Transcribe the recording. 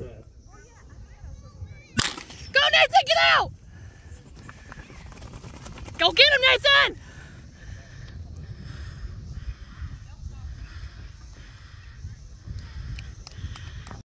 set. Go, Nathan, get out! Go get him, Nathan!